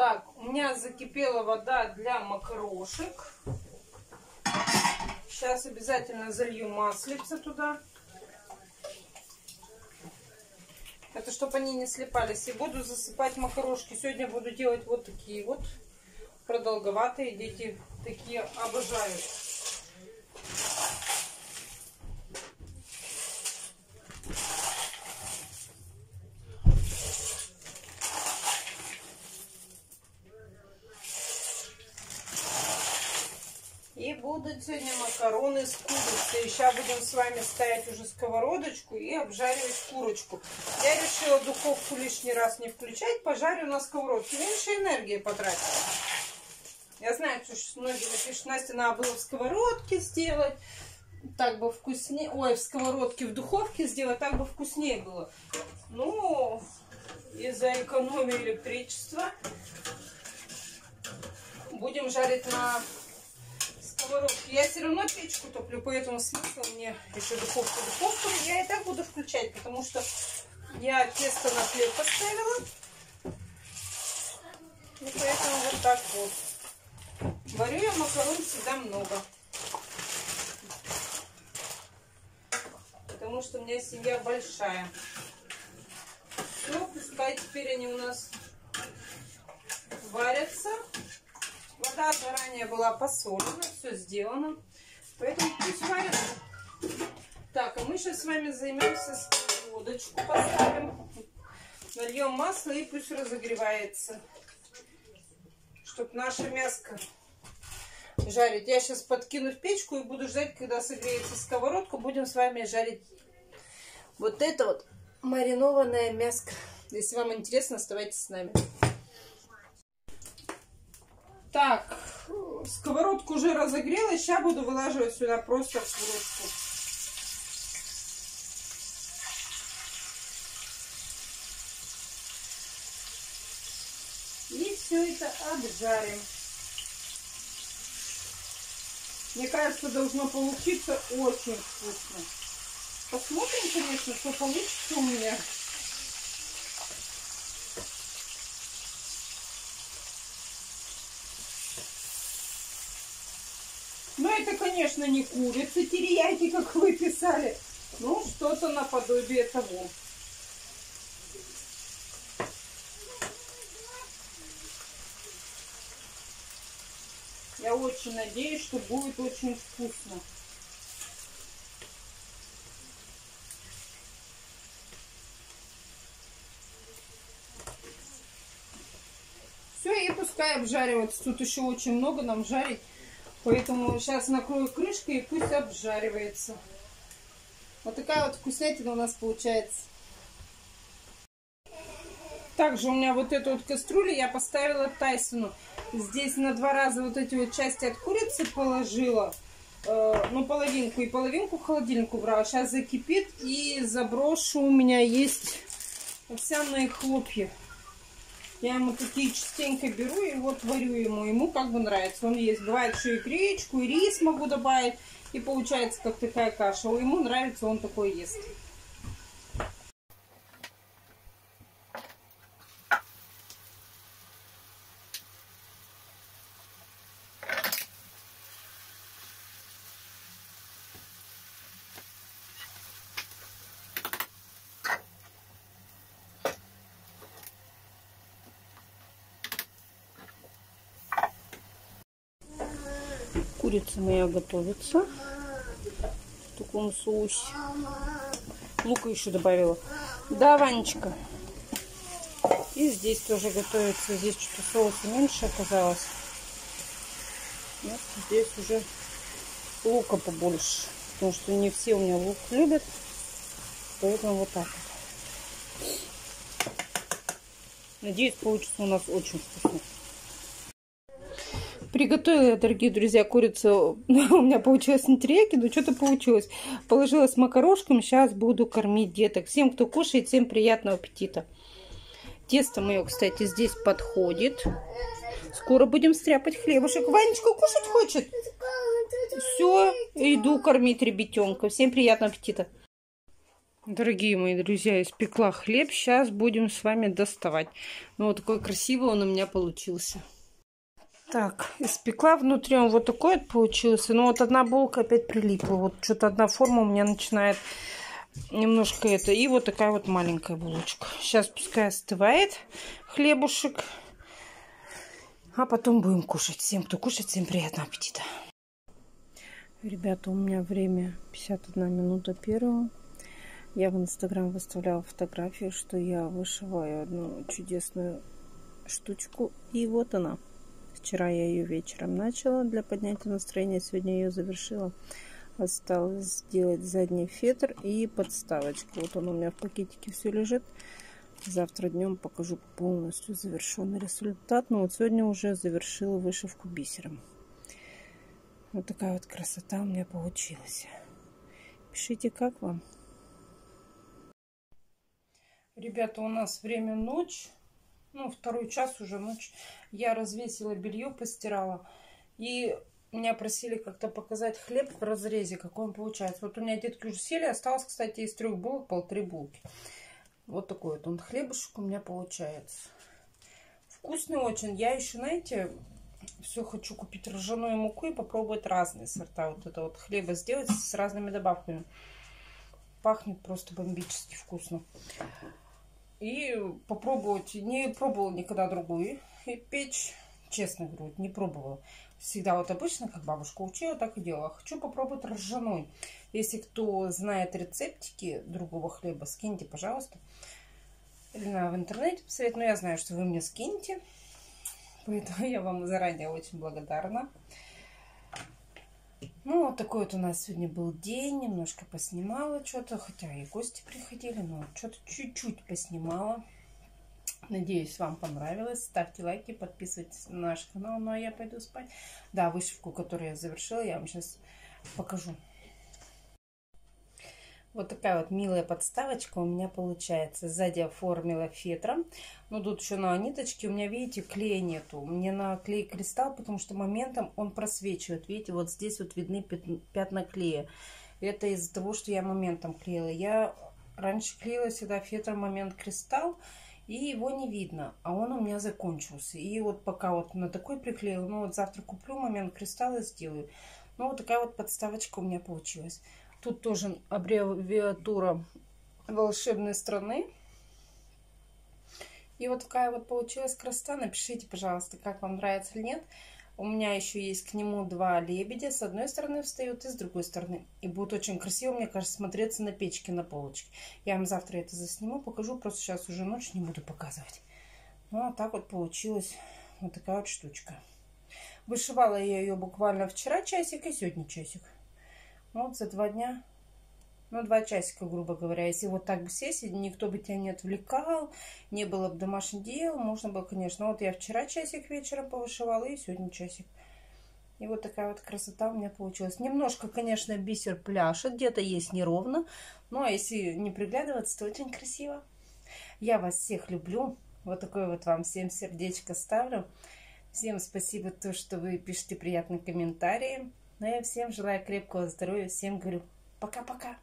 Так, у меня закипела вода для макарошек. Сейчас обязательно залью маслица туда. Это чтобы они не слепались. И буду засыпать макарошки. Сегодня буду делать вот такие вот продолговатые. Дети такие обожают. И будут сегодня макароны с курицей. Сейчас будем с вами ставить уже сковородочку и обжаривать курочку. Я решила духовку лишний раз не включать, пожарю на сковородке. Меньше энергии потратила. Я знаю, что многие пишут, Настя, надо было в сковородке сделать. Так бы вкуснее. Ой, в сковородке, в духовке сделать, так бы вкуснее было. Ну, из-за экономии электричества будем жарить на сковородке. Я все равно печку топлю, поэтому смысл мне еще духовку. Духовку я и так буду включать, потому что я тесто на хлеб поставила. И поэтому вот так вот. Варю я макарон всегда много. Потому что у меня семья большая. Все, пускай теперь они у нас варятся. Вода заранее была посолена, все сделано. Поэтому пусть варятся. Так, а мы сейчас с вами займемся сковородочку, поставим. Нальем масло и пусть разогревается чтобы наше мяско жарить. Я сейчас подкину в печку и буду ждать, когда согреется сковородка. Будем с вами жарить вот это вот маринованное мяско. Если вам интересно, оставайтесь с нами. Так, сковородку уже разогрела. Сейчас буду вылаживать сюда просто курочку. И все это обжарим. Мне кажется, должно получиться очень вкусно. Посмотрим, конечно, что получится у меня. Но это, конечно, не курица терияки, как вы писали. Ну, что-то наподобие того. Я очень надеюсь, что будет очень вкусно. Все, и пускай обжаривается. Тут еще очень много нам жарить. Поэтому сейчас накрою крышкой и пусть обжаривается. Вот такая вот вкуснятина у нас получается. Также у меня вот эту вот кастрюлю я поставила Тайсону. Здесь на два раза вот эти вот части от курицы положила. Э, ну, половинку и половинку в холодильник убрала. Сейчас закипит и заброшу. У меня есть овсяные хлопья. Я ему такие частенько беру и вот варю ему. Ему как бы нравится. Он есть. Бывает, что и гречку, и рис могу добавить. И получается как такая каша. Ему нравится, он такой ест. Курица моя готовится в таком соусе. Лука еще добавила. Да, Ванечка. И здесь тоже готовится. Здесь что-то соуса меньше оказалось. Вот здесь уже лука побольше. Потому что не все у меня лук любят. Поэтому вот так вот. Надеюсь, получится у нас очень вкусно. Приготовила я, дорогие друзья, курицу. У меня получилось на терияки, но что-то получилось. Положила с макарошками. Сейчас буду кормить деток. Всем, кто кушает, всем приятного аппетита. Тесто мое, кстати, здесь подходит. Скоро будем стряпать хлебушек. Ванечка кушать хочет? Все, иду кормить ребятенка. Всем приятного аппетита. Дорогие мои друзья, испекла хлеб. Сейчас будем с вами доставать. Ну, вот такой красивый он у меня получился. Так, испекла. Внутри он вот такой вот получился. Ну, вот одна булка опять прилипла. Вот что-то одна форма у меня начинает немножко это. И вот такая вот маленькая булочка. Сейчас пускай остывает хлебушек. А потом будем кушать. Всем, кто кушает, всем приятного аппетита. Ребята, у меня время 51 минута первого. Я в Инстаграм выставляла фотографию, что я вышиваю одну чудесную штучку. И вот она. Вчера я ее вечером начала для поднятия настроения. Сегодня ее завершила. Осталось сделать задний фетр и подставочку. Вот он у меня в пакетике все лежит. Завтра днем покажу полностью завершенный результат. Но вот сегодня уже завершила вышивку бисером. Вот такая вот красота у меня получилась. Пишите, как вам. Ребята, у нас время ночь. Ну, второй час уже ночь. Я развесила белье, постирала. И меня просили как-то показать хлеб в разрезе, какой он получается. Вот у меня детки уже сели. Осталось, кстати, из трех булок полторы булки. Вот такой вот он хлебушек у меня получается. Вкусный очень. Я еще, знаете, все хочу купить ржаную муку и попробовать разные сорта. Вот это вот хлеба сделать с разными добавками. Пахнет просто бомбически вкусно. И попробовать. Не пробовала никогда другую печь. Честно говорю, не пробовала. Всегда вот обычно, как бабушка учила, так и делала. Хочу попробовать ржаной. Если кто знает рецептики другого хлеба, скиньте, пожалуйста. Или в интернете посмотреть. Но я знаю, что вы мне скиньте. Поэтому я вам заранее очень благодарна. Ну, вот такой вот у нас сегодня был день. Немножко поснимала что-то. Хотя и гости приходили, но что-то чуть-чуть поснимала. Надеюсь, вам понравилось. Ставьте лайки, подписывайтесь на наш канал. Ну, а я пойду спать. Да, вышивку, которую я завершила, я вам сейчас покажу. Вот такая вот милая подставочка у меня получается. Сзади оформила фетром. Но тут еще на ниточке у меня, видите, клея нету. Мне на клей кристалл, потому что моментом он просвечивает. Видите, вот здесь вот видны пятна клея. Это из-за того, что я моментом клеила. Я раньше клеила всегда фетром момент кристалл. И его не видно, а он у меня закончился. И вот пока вот на такой приклеила, ну вот завтра куплю момент кристалла сделаю. Ну вот такая вот подставочка у меня получилась. Тут тоже аббревиатура волшебной страны. И вот такая вот получилась красота. Напишите, пожалуйста, как вам нравится или нет. У меня еще есть к нему два лебедя. С одной стороны встают и с другой стороны. И будет очень красиво, мне кажется, смотреться на печке, на полочке. Я вам завтра это засниму, покажу. Просто сейчас уже ночь не буду показывать. Ну, а так вот получилась вот такая вот штучка. Вышивала я ее буквально вчера часик и сегодня часик. Ну, вот за два дня, ну, два часика, грубо говоря. Если вот так бы сесть, никто бы тебя не отвлекал, не было бы домашних дел, можно было, конечно. Вот я вчера часик вечером повышивала и сегодня часик. И вот такая вот красота у меня получилась. Немножко, конечно, бисер пляшет, где-то есть неровно. Но если не приглядываться, то очень красиво. Я вас всех люблю. Вот такое вот вам всем сердечко ставлю. Всем спасибо, то, что вы пишете приятные комментарии. Ну, я всем желаю крепкого здоровья. Всем говорю пока-пока.